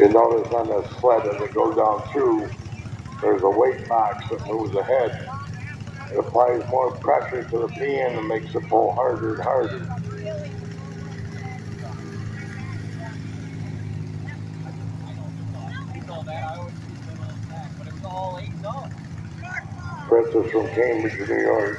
You notice on the sled as it goes down through, there's a weight box that moves ahead. It applies more pressure to the beam and makes it pull harder and harder. Princess from Cambridge, New York.